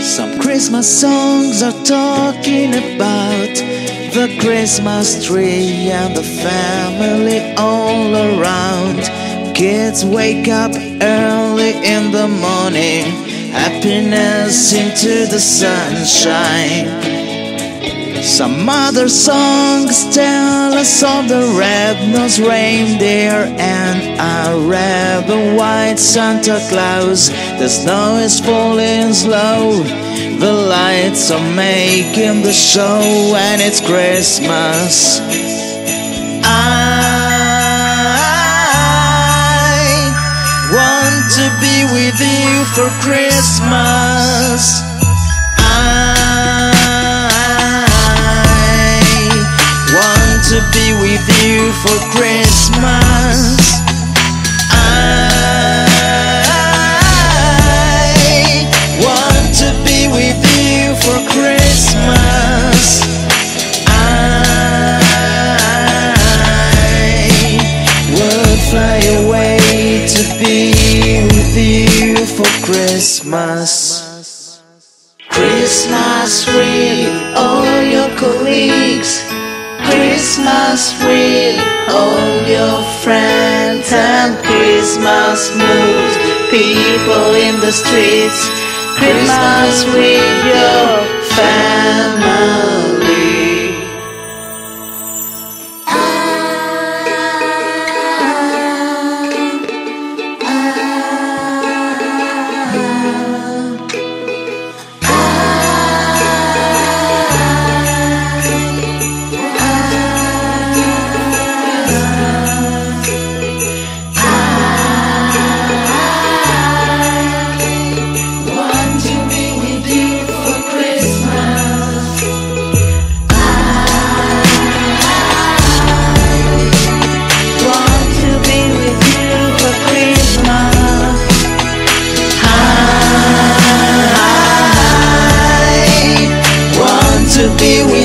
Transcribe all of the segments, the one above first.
Some Christmas songs are talking about the Christmas tree and the family all around. Kids wake up early in the morning, happiness into the sunshine. Some other songs tell us of the red-nosed reindeer and a red and white Santa Claus. The snow is falling slow, the lights are making the show, and it's Christmas. I want to be with you for Christmas. To be with you for Christmas. I want to be with you for Christmas. I will fly away to be with you for Christmas. Christmas your colleagues. Christmas with all your friends and Christmas mood. People in the streets. Christmas with your family.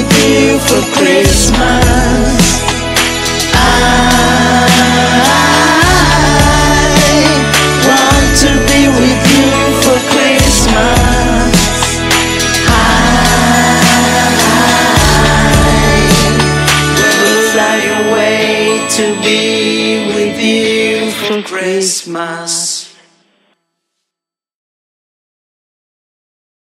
With you for Christmas. I want to be with you for Christmas. I will fly away to be with you for Christmas.